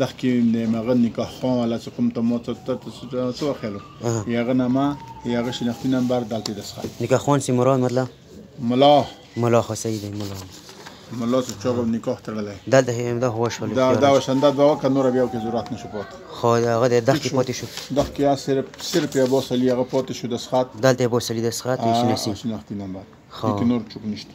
دخ کې د مغه نکاح خو ولا چې کوم ته مو ته څه وخلو یغه نامه یغه شناختی نمبر دلته دسخه نکاح خون سی مراد مطلب ملا ملا خو صحیح دی ملا ملا چې چا به نکاح تړلی دلته هم دا هوش ولې دا دا شنده دا وکړه نور بیا کې ضرورت نشو پات خو هغه د دخ کې پاتې شو دخ کې صرف صرف یو بوسلی هغه پاتې شو د سخت دلته بوسلی د سخت شناختی نمبر خو نور چوک نشته